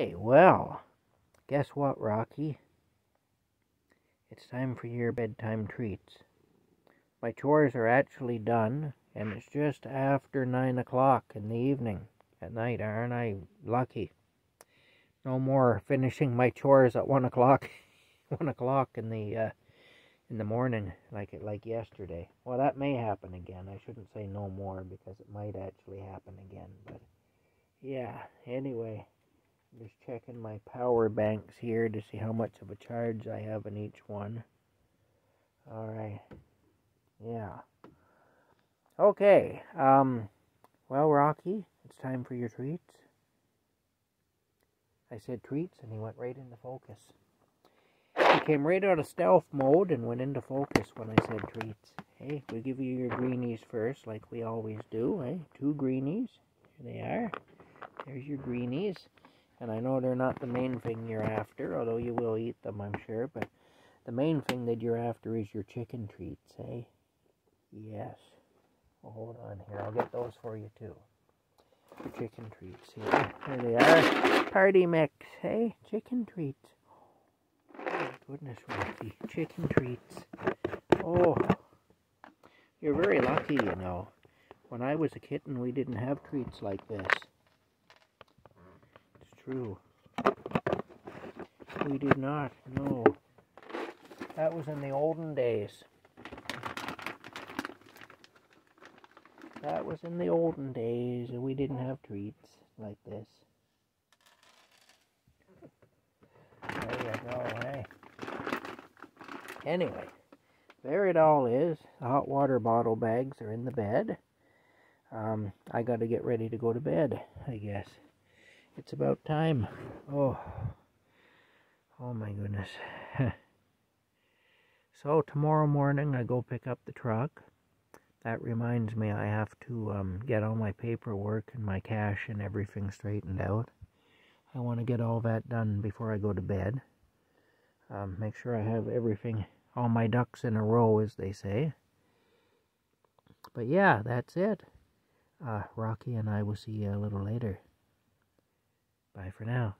Hey, well, guess what, Rocky? It's time for your bedtime treats. My chores are actually done, and it's just after nine o'clock in the evening. At night, aren't I lucky? No more finishing my chores at one o'clock, one o'clock in the uh, in the morning, like it like yesterday. Well, that may happen again. I shouldn't say no more because it might actually happen again. But yeah, anyway, just checking my power banks here to see how much of a charge I have in each one. All right. Yeah. Okay. Um. Well, Rocky, it's time for your treats. I said treats, and he went right into focus. He came right out of stealth mode and went into focus when I said treats. Hey, we give you your greenies first, like we always do, eh? Two greenies. Here they are. There's your greenies. And I know they're not the main thing you're after, although you will eat them, I'm sure. But the main thing that you're after is your chicken treats, eh? Yes. Well, hold on here. I'll get those for you, too. Your chicken treats here. There they are. Party mix, hey? Chicken treats. Oh, goodness, Rocky. Chicken treats. Oh. You're very lucky, you know. When I was a kitten, we didn't have treats like this true. We did not, no. That was in the olden days. That was in the olden days, and we didn't have treats like this. There you go, hey. Anyway, there it all is. The hot water bottle bags are in the bed. Um, I got to get ready to go to bed, I guess. It's about time. Oh. Oh my goodness. so tomorrow morning I go pick up the truck. That reminds me I have to um, get all my paperwork and my cash and everything straightened out. I want to get all that done before I go to bed. Um, make sure I have everything, all my ducks in a row, as they say. But yeah, that's it. Uh, Rocky and I will see you a little later. Bye for now.